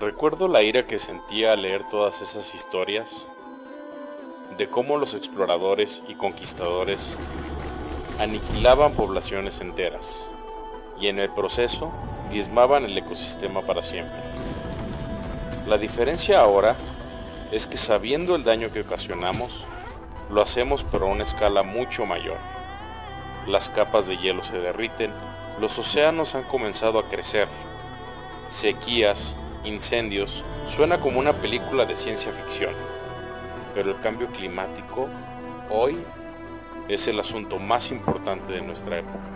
Recuerdo la ira que sentía al leer todas esas historias de cómo los exploradores y conquistadores aniquilaban poblaciones enteras y en el proceso diezmaban el ecosistema para siempre. La diferencia ahora es que sabiendo el daño que ocasionamos, lo hacemos pero a una escala mucho mayor. Las capas de hielo se derriten, los océanos han comenzado a crecer, sequías, incendios, suena como una película de ciencia ficción, pero el cambio climático hoy es el asunto más importante de nuestra época.